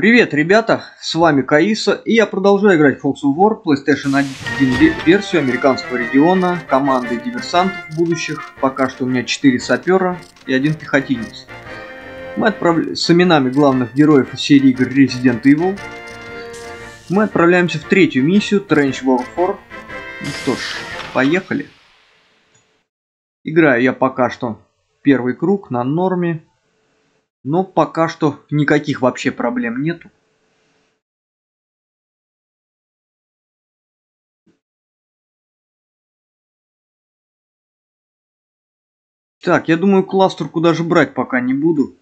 Привет, ребята, с вами Каиса, и я продолжаю играть в Fox War, PlayStation 1 версию американского региона, команды диверсантов будущих, пока что у меня 4 сапера и один пехотинец. Мы отправля... с именами главных героев серии игр Resident Evil. Мы отправляемся в третью миссию, Trench Warfare. Ну что ж, поехали. Играю я пока что первый круг на норме, но пока что никаких вообще проблем нету. Так, я думаю, кластерку даже брать пока не буду.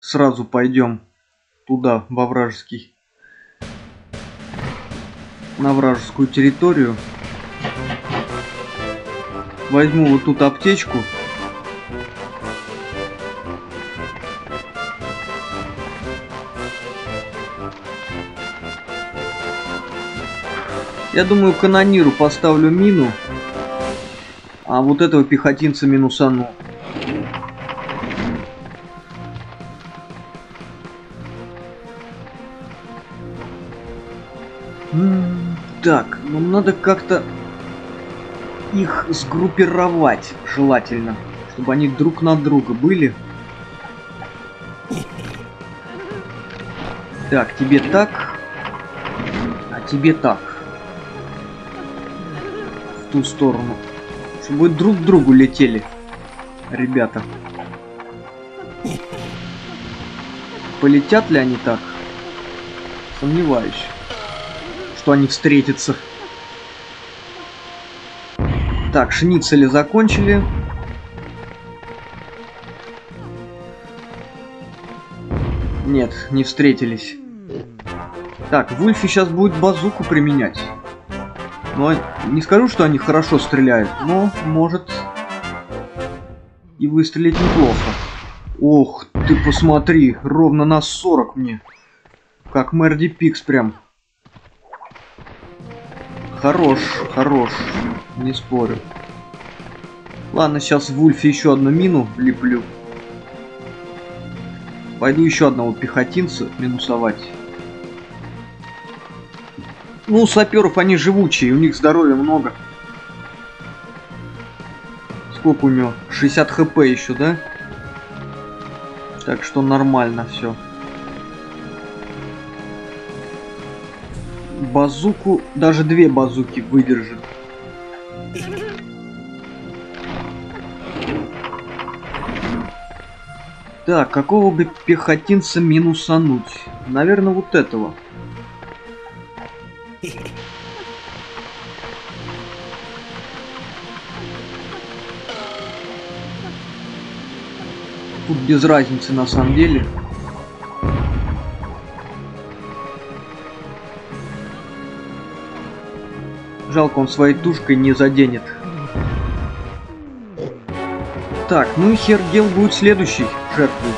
Сразу пойдем туда, во вражеский. На вражескую территорию. Возьму вот тут аптечку. Я думаю, канониру поставлю мину, а вот этого пехотинца минусану. Так, ну надо как-то их сгруппировать желательно, чтобы они друг на друга были. Так, тебе так, а тебе так ту сторону. Чтобы друг к другу летели. Ребята. Полетят ли они так? Сомневаюсь, что они встретятся. Так, шницели закончили. Нет, не встретились. Так, Вульфи сейчас будет базуку применять. Но не скажу, что они хорошо стреляют, но может и выстрелить неплохо. Ох, ты посмотри, ровно на 40 мне. Как Мерди Пикс прям. Хорош, хорош, не спорю. Ладно, сейчас в Ульфе еще одну мину леплю. Пойду еще одного пехотинца минусовать. Ну, саперов они живучие, у них здоровья много. Сколько у него? 60 хп еще, да? Так что нормально все. Базуку, даже две базуки выдержит. Так, какого бы пехотинца минусануть? Наверное, вот этого. Тут без разницы на самом деле. Жалко, он своей тушкой не заденет. Так, ну и Хергел будет следующий жертвой.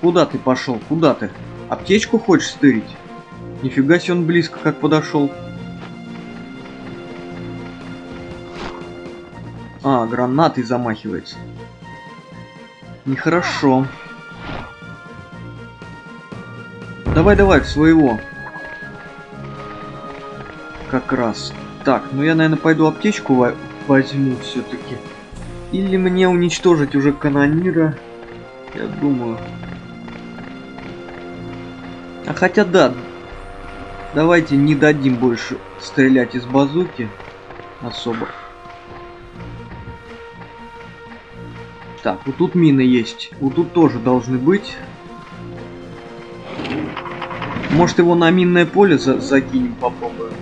Куда ты пошел? Куда ты? Аптечку хочешь стырить? Нифига себе он близко как подошел. А, гранатой замахивается. Нехорошо. Давай, давай, в своего. Как раз. Так, ну я, наверное, пойду аптечку возьму все-таки. Или мне уничтожить уже канонира. Я думаю. А хотя да, давайте не дадим больше стрелять из базуки особо. Так, вот тут мины есть. Вот тут тоже должны быть. Может его на минное поле за закинем, попробуем.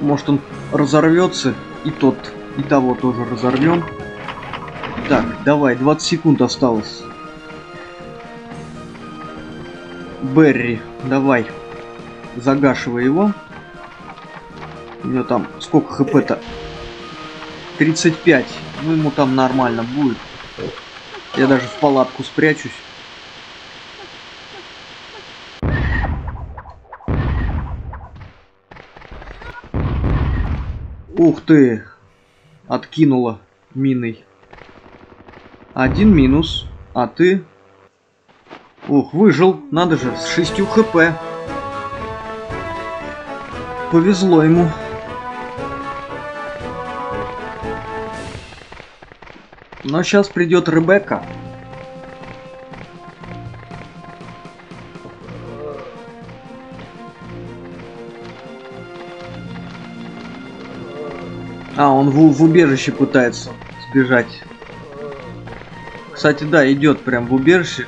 Может он разорвется, и тот, и того тоже разорвем. Так, давай, 20 секунд осталось. Берри, давай. Загашивай его. У него там сколько хп-то? 35. Ну, ему там нормально будет. Я даже в палатку спрячусь. Ух ты! Откинула миной. Один минус. А ты? Ух, выжил. Надо же, с 6 хп. Повезло ему. Но сейчас придет Ребекка. А, он в, в убежище пытается сбежать. Кстати, да, идет прям в убежище.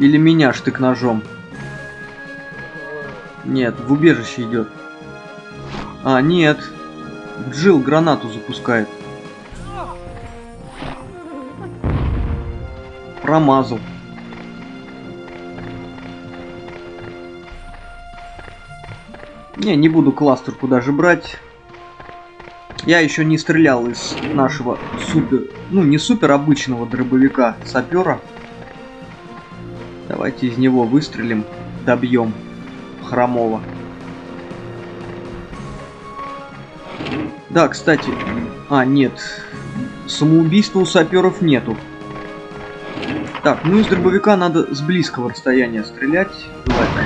Или меня штык ножом. Нет, в убежище идет. А, нет. Джил гранату запускает. Промазал. Не, не буду кластерку даже брать. Я еще не стрелял из нашего супер, ну не супер обычного дробовика сапера. Давайте из него выстрелим, добьем хромого. Да, кстати, а нет, самоубийства у саперов нету. Так, ну из дробовика надо с близкого расстояния стрелять. Желательно.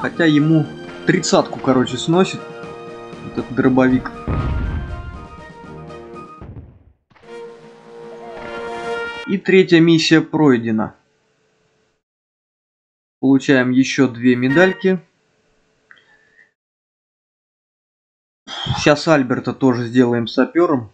Хотя ему тридцатку, короче, сносит этот дробовик. И третья миссия пройдена. Получаем еще две медальки. Сейчас Альберта тоже сделаем сапером.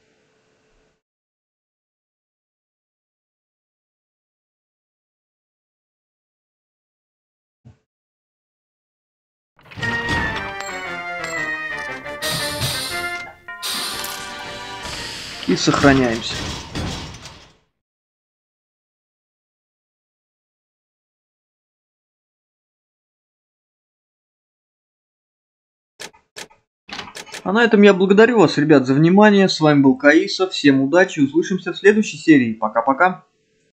И сохраняемся. А на этом я благодарю вас, ребят, за внимание. С вами был Каиса. Всем удачи. Услышимся в следующей серии. Пока-пока.